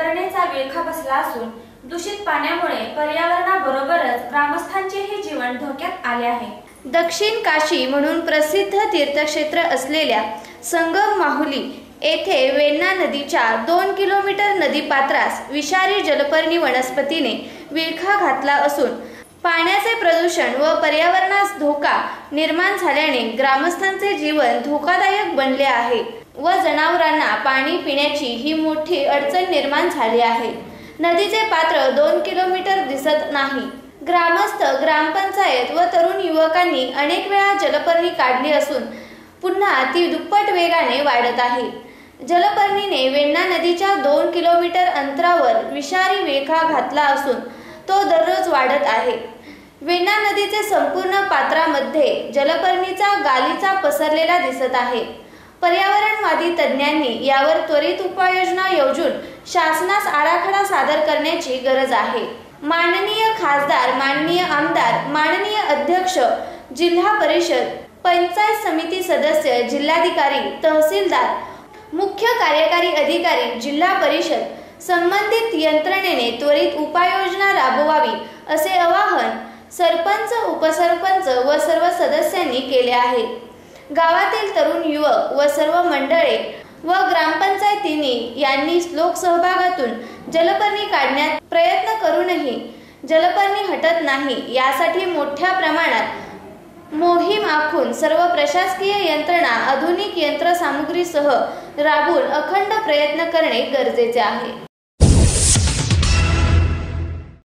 करण्याचा विळखा बसला असून दूषित पाण्यामुळे पर्यावरणाबरोबरच ग्रामस्थांचेही जीवन धोक्यात आले आहे. दक्षिण काशी म्हणून प्रसिद्ध तीर्थक्षेत्र असलेल्या संगम माहुली येथे वेण्णा नदीच्या दोन किलोमीटर नदीपात्रास विषारी जलपर्णी वनस्पतीने विळखा घातला असून पाण्याचे प्रदूषण व पर्यावरणास धोका निर्माण झाल्याने ग्रामस्थांचे जीवन धोकादायक बनले आहे. व जनावरांना पाणी पिण्याची ही मोठी अडचण निर्माण झाली आहे. नदीचे पात्र दोन किलोमीटर दिसत नाही. ग्रामस्थ ग्रामपंचायत व तरुण युवकांनी अनेक वेळा जलपर्णी काढली असून पुन्हा ती दुप्पट वेगाने वाढत आहे. जलपर्णीने वेण्णा नदीच्या दोन किलोमीटर अंतरावर विषारी वेखा घातला असून तो दररोज वाढत आहे. वेण्णा नदीचे संपूर्ण पात्रामध्ये जलपर्णीचा गालीचा पसरलेला दिसत आहे. आदी तज्ज्ञांनी यावर त्वरित उपाययोजना योजून शासनास आराखडा सादर करण्याची गरज आहे. माननीय खासदार माननीय आमदार माननीय अध्यक्ष जिल्हा परिषद पंचायत समिती सदस्य जिल्हाधिकारी तहसीलदार मुख्य कार्यकारी अधिकारी जिल्हा परिषद संबंधित यंत्रणेने त्वरित उपाययोजना राबवावी असे आवाहन सरपंच उपसरपंच व सर्व सदस्यांनी केले आहे. गावातील तरुण युवक व सर्व मंडळे व ग्रामपंचायतीने यांनी लोकसहभागातून जलपर्णी काढण्यात प्रयत्न करूनही जलपर्णी हटत नाही यासाठी मोठ्या प्रमाणात मोहीम आखून सर्व प्रशासकीय यंत्रणा आधुनिक यंत्रसामुग्रीसह राबून अखंड प्रयत्न करणे गरजेचे आहे.